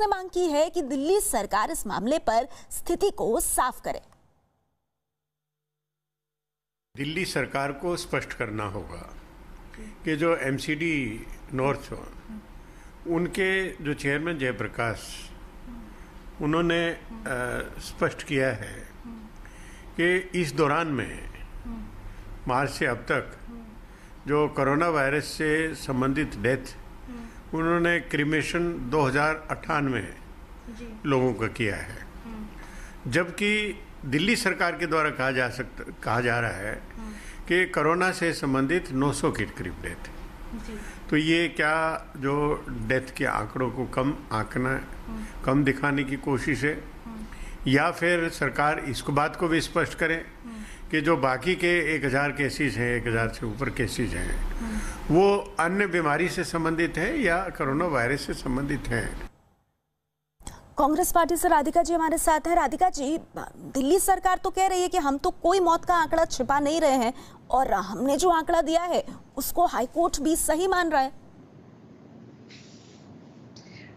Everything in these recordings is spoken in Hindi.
ने मांग की है कि दिल्ली सरकार इस मामले पर स्थिति को साफ़ करे। दिल्ली सरकार को स्पष्ट करना होगा कि जो एमसीडी नॉर्थ उनके जो चेयरमैन जयप्रकाश उन्होंने स्पष्ट किया है कि इस दौरान में मार्च से अब तक जो कोरोना वायरस से संबंधित डेथ उन्होंने क्रिमेशन दो हज़ार में लोगों का किया है। जबकि दिल्ली सरकार के द्वारा कहा जा सकता कहा जा रहा है कि कोरोना से संबंधित 900 के करीब डेथ तो ये क्या जो डेथ के आंकड़ों को कम आंकना कम दिखाने की कोशिश है या फिर सरकार इसको बात को भी स्पष्ट करे? कि जो बाकी के एक हज़ार केसेस हैं, एक हज़ार से ऊपर केसेस हैं, वो अन्य बीमारी से संबंधित है या कोरोना वायरस से संबंधित है? कांग्रेस पार्टी से राधिका जी हमारे साथ है। राधिका जी, दिल्ली सरकार तो कह रही है कि हम तो कोई मौत का आंकड़ा छिपा नहीं रहे हैं और हमने जो आंकड़ा दिया है, उसको हाईकोर्ट भी सही मान रहा है।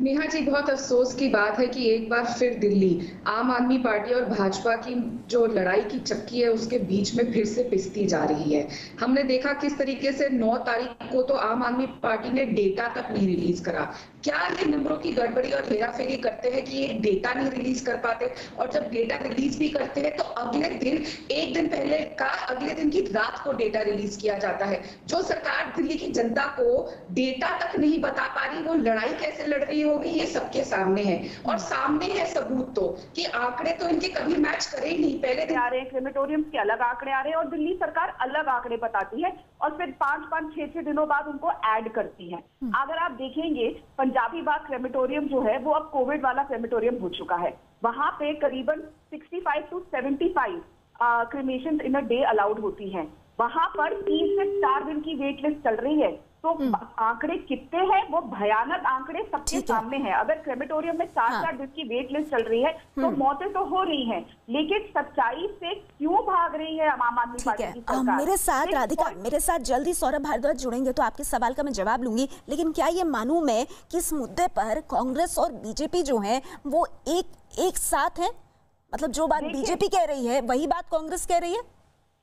नेहा जी, बहुत अफसोस की बात है कि एक बार फिर दिल्ली, आम आदमी पार्टी और भाजपा की जो लड़ाई की चक्की है, उसके बीच में फिर से पिसती जा रही है। हमने देखा किस तरीके से 9 तारीख को तो आम आदमी पार्टी ने डेटा तक नहीं रिलीज़ करा। क्या ये नंबरों की गड़बड़ी और हेराफेरी करते हैं कि ये डेटा नहीं रिलीज़ कर पाते? और जब डेटा रिलीज़ भी करते हैं तो अगले दिन, एक दिन पहले का अगले दिन की रात को डेटा रिलीज़ किया जाता है। जो सरकार दिल्ली की जनता को डेटा तक नहीं बता पा रही, वो लड़ाई कैसे लड़ रही होगी ये सबके सामने है। और सामने है सबूत तो कि आंकड़े तो इनके कभी मैच करे ही नहीं। पहले आ रहे हैं क्रेमेटोरियम के अलग आंकड़े आ रहे हैं और दिल्ली सरकार अलग आंकड़े बताती है और फिर पाँच पाँच छह छह दिनों बाद उनको ऐड करती है। अगर आप देखेंगे पंजाबी बाग क्रेमेटोरियम जो है वो अब कोविड वाला क्रेमेटोरियम हो चुका है। वहाँ पे करीबन 65 to 75 cremation in a day allowed होती हैं। वहाँ पर तीन से चार दिन की वेट लिस्ट चल रही है। तो हम्म। आंकड़े कितने हैं? वो भयानक आंकड़े सबके सामने हैं। अगर क्रेमेटोरियम में चार हाँ। चार दिन की वेट लिस्ट चल रही है तो हम्म। मौतें तो हो रही हैं लेकिन सच्चाई से क्यों भाग रही है आम आदमी पार्टी की सरकार? मेरे साथ राधिका मेरे साथ जल्दी सौरभ भारद्वाज जुड़ेंगे तो आपके सवाल का मैं जवाब लूँगी। लेकिन क्या ये मानू मैं कि इस मुद्दे पर कांग्रेस और बीजेपी जो है वो एक एक साथ है? मतलब जो बात बीजेपी कह रही है वही बात कांग्रेस कह रही है?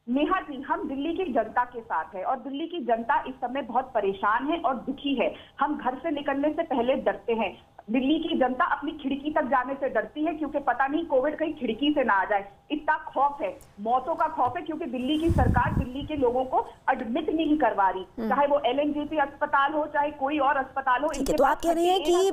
नेहा जी, हम दिल्ली की जनता के साथ है और दिल्ली की जनता इस समय बहुत परेशान है और दुखी है। हम घर से निकलने से पहले डरते हैं। दिल्ली की जनता अपनी खिड़की तक जाने से डरती है क्योंकि पता नहीं कोविड कहीं खिड़की से ना आ जाए। इतना खौफ है मौतों का खौफ है क्योंकि दिल्ली की सरकार दिल्ली के लोगों को एडमिट नहीं करवा रही। हम्म। चाहे वो एल अस्पताल हो चाहे कोई और अस्पताल हो तो आप कह रहे हैं कि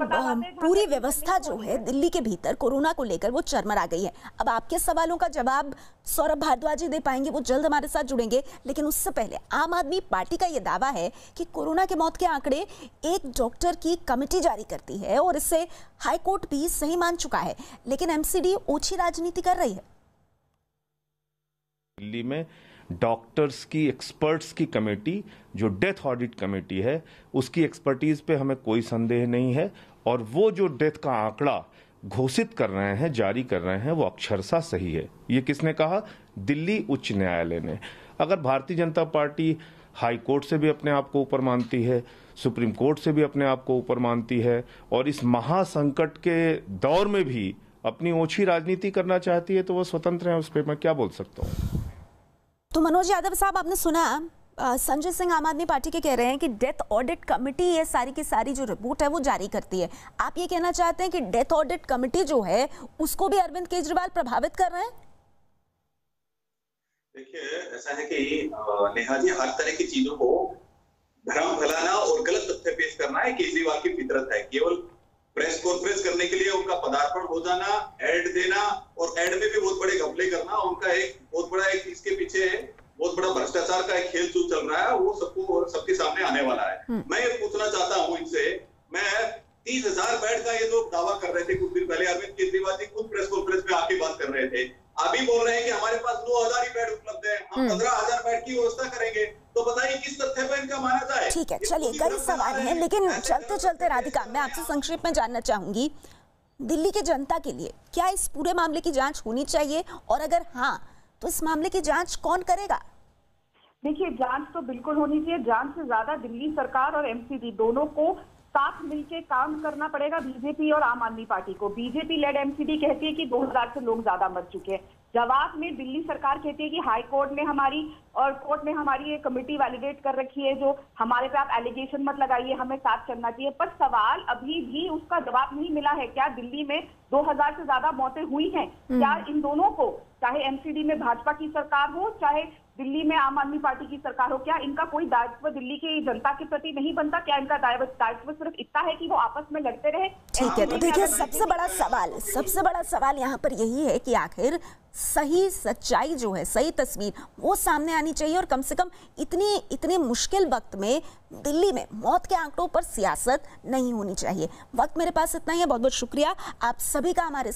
पूरी व्यवस्था जो है दिल्ली के भीतर कोरोना को लेकर वो चरमरा गई है। अब आपके सवालों का जवाब सौरभ भारद्वाज जी दे पाएँगे वो जल्द हमारे साथ जुड़ेंगे। लेकिन उससे पहले आम आदमी पार्टी का ये दावा है कि कोरोना के मौत के आंकड़े एक डॉक्टर की कमेटी जारी करती है और इससे हाईकोर्ट भी सही मान चुका है, लेकिन एमसीडी ओछी राजनीति कर रही है। दिल्ली में डॉक्टर्स की एक्सपर्ट्स की कमेटी जो डेथ ऑडिट कमेटी है, उसकी एक्सपर्टीज पे हमें कोई संदेह नहीं है, और वो जो डेथ का आंकड़ा घोषित कर रहे हैं, जारी कर रहे हैं, वो अक्षरशा सही है। ये किसने कहा? दिल्ली उच्च न्यायालय ने। अगर Bharatiya Janata party high court से भी अपने आप को ऊपर मानती है, सुप्रीम कोर्ट से भी अपने आप को ऊपर मानती है, और इस महासंकट के दौर में भी अपनी ओछी राजनीति करना चाहती है तो वो स्वतंत्र है उस पर मैं क्या बोल सकता हूँ? तो मनोज यादव साहब, आपने सुना संजय सिंह आम आदमी पार्टी के कह रहे हैं कि डेथ ऑडिट कमेटी ये सारी की सारी जो रिपोर्ट है वो जारी करती है। आप ये कहना चाहते हैं कि डेथ ऑडिट कमेटी जो है, उसको भी अरविंद केजरीवाल प्रभावित कर रहे हैं? देखिए ऐसा है कि नेहा जी हर तरह की चीज़ों को भ्रम फैलाना और गलत तथ्य पेश करना है केजरीवाल की फितरत है। केवल प्रेस कॉन्फ्रेंस करने के लिए उनका पदार्पण हो जाना एड देना और एड में भी बहुत बड़े घपले करना उनका एक बहुत बड़ा एक इसके पीछे बहुत बड़ा भ्रष्टाचार का एक खेल चूल चल रहा है वो सबको सबके सामने आने वाला है। हम्म। मैं ये पूछना चाहता हूँ इनसे मैं तीस हज़ार बेड का ये लोग दावा कर रहे थे कुछ दिन पहले अरविंद केजरीवाल जी खुद प्रेस कॉन्फ्रेंस में आके बात कर रहे थे। अभी बोल रहे हैं कि हमारे पास नौ हज़ार ही बेड हम हम्म। पंद्रह हज़ार बेड की व्यवस्था करेंगे तो बताइए किस तथ्य पर इनका माना जाए? ठीक है चलिए कई सवाल है लेकिन चलते चलते राधिका मैं आपसे संक्षिप्त में जानना चाहूँगी। दिल्ली की जनता के लिए क्या इस पूरे मामले की जाँच होनी चाहिए? और अगर हाँ तो इस मामले की जाँच कौन करेगा? देखिए जाँच तो बिल्कुल होनी चाहिए। जाँच से ज़्यादा दिल्ली सरकार और एमसीडी दोनों को साथ मिलकर काम करना पड़ेगा बीजेपी और आम आदमी पार्टी को। बीजेपी लेड एमसीडी कहती है कि 2000 से लोग ज़्यादा मर चुके हैं। जवाब में दिल्ली सरकार कहती है कि हाई कोर्ट ने हमारी और कोर्ट ने हमारी एक कमेटी वैलिडेट कर रखी है जो हमारे पे आप एलिगेशन मत लगाइए हमें साथ चलना चाहिए। पर सवाल अभी भी उसका जवाब नहीं मिला है। क्या दिल्ली में 2000 से ज़्यादा मौतें हुई हैं? क्या इन दोनों को चाहे एमसीडी में भाजपा की सरकार हो चाहे दिल्ली में आम आदमी पार्टी की सरकार हो क्या इनका कोई दायित्व दिल्ली की जनता के प्रति नहीं बनता? क्या इनका दायित्व सिर्फ़ इतना है कि वो आपस में लड़ते रहे? ठीक है तो देखिए सबसे बड़ा सवाल सबसे बड़ा सवाल यहाँ पर यही है कि आखिर सही सच्चाई जो है सही तस्वीर वो सामने आनी चाहिए और कम से कम इतनी इतने मुश्किल वक्त में दिल्ली में मौत के आंकड़ों पर सियासत नहीं होनी चाहिए। वक्त मेरे पास इतना ही है बहुत बहुत शुक्रिया। आप सभी का हमारे